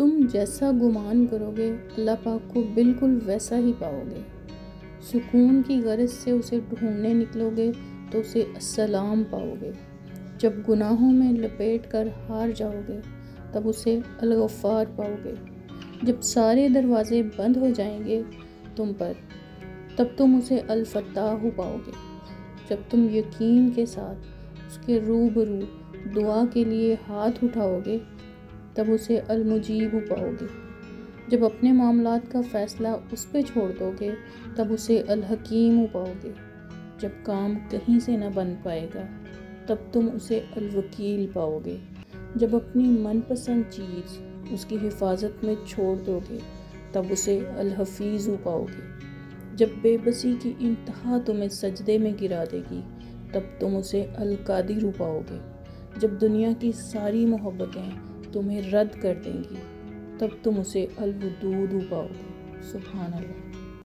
तुम जैसा गुमान करोगे अल्लाह पाक को बिल्कुल वैसा ही पाओगे। सुकून की गरज से उसे ढूँढने निकलोगे तो उसे असलाम पाओगे। जब गुनाहों में लपेट कर हार जाओगे, तब उसे अलगफ़ार पाओगे। जब सारे दरवाज़े बंद हो जाएँगे तुम पर, तब तुम उसे अलफताह पाओगे। जब तुम यकीन के साथ उसके रूबरू दुआ के लिए हाथ उठाओगे तब उसे अलमुजीब पाओगे जब अपने मामलात का फ़ैसला उस पर छोड़ दोगे, तब उसे अलहकीम पाओगे जब काम कहीं से ना बन पाएगा, तब तुम उसे अलवकील पाओगे। जब अपनी मनपसंद चीज़ उसकी हिफाजत में छोड़ दोगे, तब उसे अलहफीज़ पाओगे जब बेबसी की इंतहा तुम्हें सजदे में गिरा देगी, तब तुम उसे अलकादिर पाओगे जब दुनिया की सारी मोहब्बतें तुम्हें रद्द कर देंगी तब तुम उसे अलवदूद पाओगे सुबहान अल्लाह।